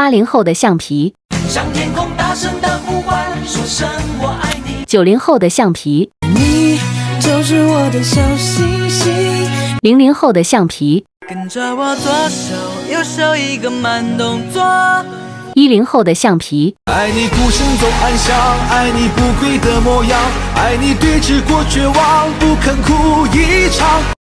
八零后的橡皮向天空大声的呼唤说声我爱你。九零后的橡皮你就是我的小星星。零零后的橡皮跟着我左手右手一个慢动作。一零后的橡皮爱你孤身走暗巷爱你不跪的模样爱你对峙过绝望不肯哭